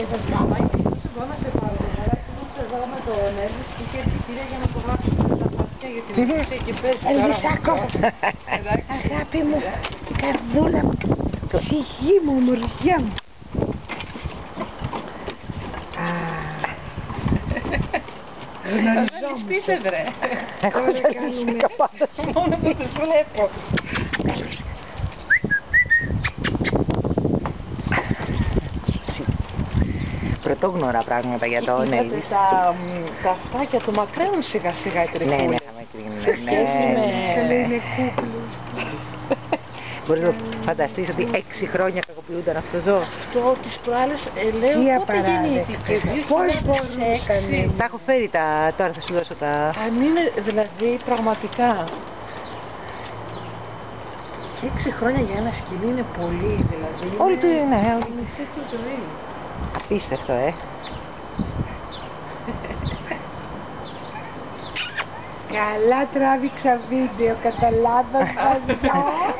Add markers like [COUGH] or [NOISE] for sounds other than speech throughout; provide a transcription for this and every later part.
και σας γάμα. Εγώ να σε πάρω το μεράκι μου εδώ με το Νέλης και είχε την κυρία για να το γράψουμε τα χαρτιά για την εκκλησία και παίζει τώρα. Ελβισάκο, Εντάξει. αγάπη μου, η καρδούλα μου, ψυχή μου, ομορφιά μου. Α, Δεν πίστευε. Εγώ Τώρα δεν κάνουμε. φυσικά πάντα Μόνο που τους βλέπω. Πρωτόγνωρα πράγματα για τον Είδατε, Έλβης. τα, μ, τα αυτάκια του μακραίνουν σιγά σιγά οι Ναι, ναι, τριχούλες. θα με κρίνουν. Σε σχέση ναι, με- ναι. Καλά είναι κούκλος. [LAUGHS] Μπορείς να φανταστείς ότι έξι χρόνια κακοποιούνταν αυτό το ζώο. Αυτό τις προάλλες ε, λέω Τι πότε απαράδεκτο. γεννήθηκε. Πώς 2006. μπορούσανε. Τα έχω φέρει τα... τώρα θα σου δώσω τα... Αν είναι δηλαδή πραγματικά. Και έξι χρόνια για ένα σκηνή είναι πολύ δηλαδή. Όλη του είναι- ναι, όλη- Είναι μισή του ζωή. Απίστευτο, ε. Καλά τράβηξα βίντεο, κατά λάθος βάζω.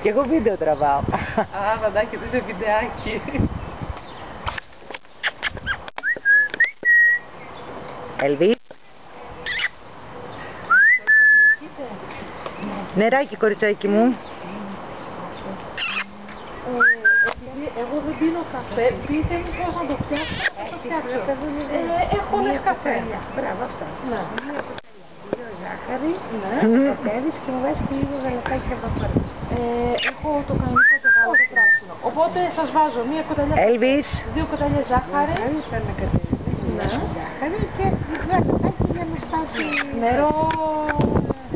Κι εγώ βίντεο τραβάω. Α, βαντάκι, δεν σε βιντεάκι. Ελβί. Νεράκι, κοριτσάκι μου. Ε, επειδή εγώ δεν πίνω καφέ, πείτε μου πώς να το φτιάξω. θα το φτιάξω. Ε, έχω όλες καφέ. Μπράβο αυτό. Ναι. Δύο ζάχαρη, Ναι. κατέβεις και μου βάζεις και λίγο γαλατάκι από πάνω. Ε, έχω το κανονικό το γάλα το πράσινο. Οπότε σας βάζω μία κουταλιά, Έλβις. δύο κουταλιές ζάχαρης, Ζάχαρη, θα να κατέβεις. Ναι. Ζάχαρη και γαλατάκι για να σπάσει. νερό.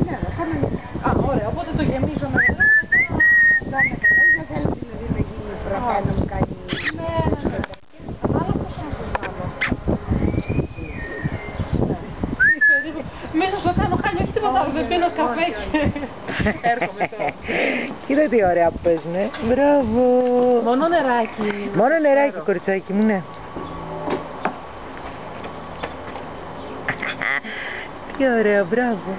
Ναι, κανονικά. Α, ωραία. Οπότε το γεμίζω με νερό. Το να κατέβεις, δεν θέλω δηλαδή να γίνει φρακά να μου κάνει... Ναι, ναι, ναι. Αλλά πώς να σας βάλω. Μέσα στο κάνω χάλια, όχι τίποτα άλλο. Δεν πίνω καφέ και [LAUGHS] έρχομαι τώρα. Κοίτα τι ωραία που παίζουνε. Μπράβο. Μόνο νεράκι. να Μόνο σας νεράκι, φέρω. κοριτσάκι μου, ναι. Τι ωραίο, μπράβο.